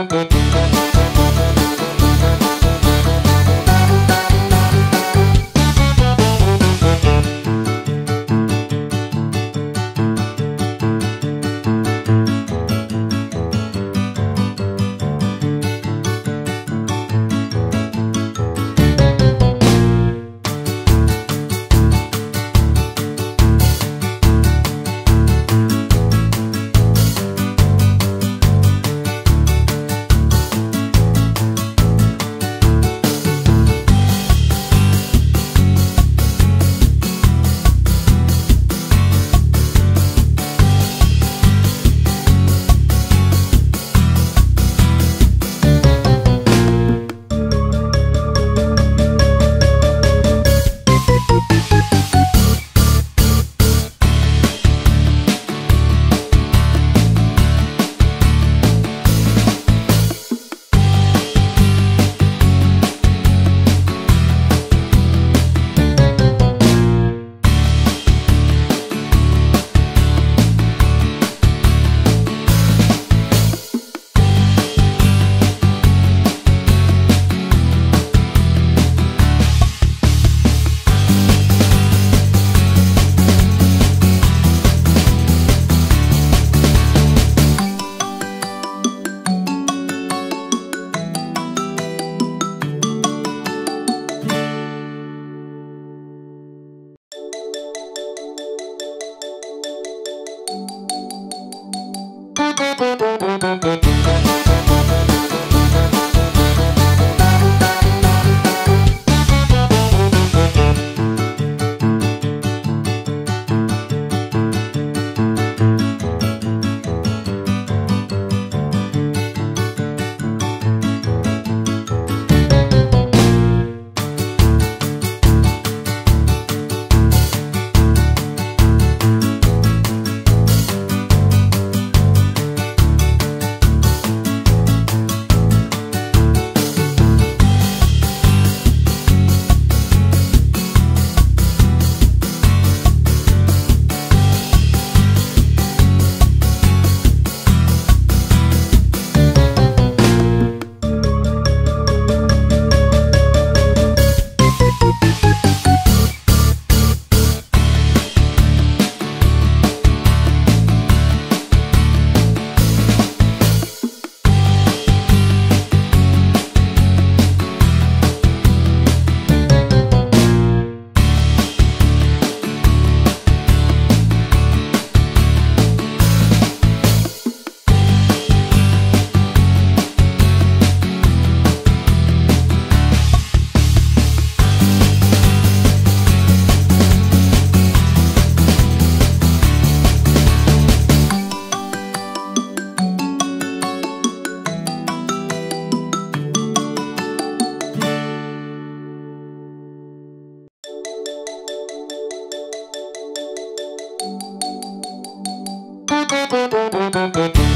Thank You.